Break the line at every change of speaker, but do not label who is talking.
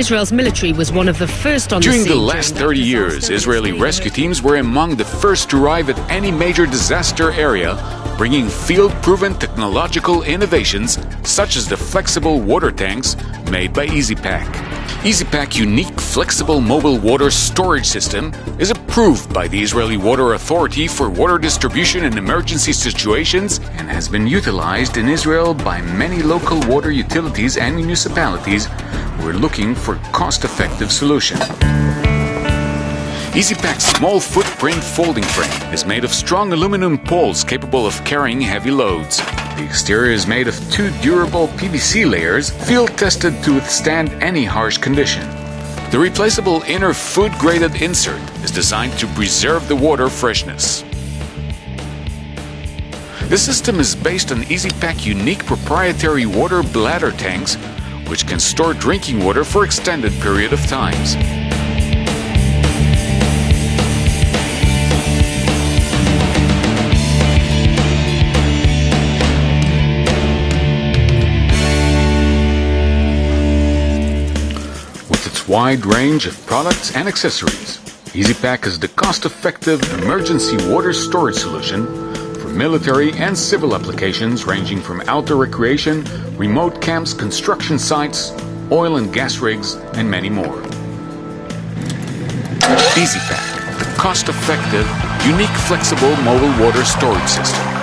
Israel's military was one of the first on
During
the
the last
during
30
that
years. Israeli rescue teams were among the first to arrive at any major disaster area, bringing field proven technological innovations such as the flexible water tanks made by EZPack. EZPack unique flexible mobile water storage system is approved by the Israeli Water Authority for water distribution in emergency situations and has been utilized in Israel by many local water utilities and municipalities who are looking for cost-effective solution. EZPack's small footprint folding frame is made of strong aluminum poles capable of carrying heavy loads. The exterior is made of two durable PVC layers, field tested to withstand any harsh condition. The replaceable inner food graded insert is designed to preserve the water freshness. The system is based on EZPack unique proprietary water bladder tanks, which can store drinking water for extended period of times. Wide range of products and accessories, EZPack is the cost-effective emergency water storage solution for military and civil applications ranging from outdoor recreation, remote camps, construction sites, oil and gas rigs, and many more. EZPack, the cost-effective, unique flexible mobile water storage system.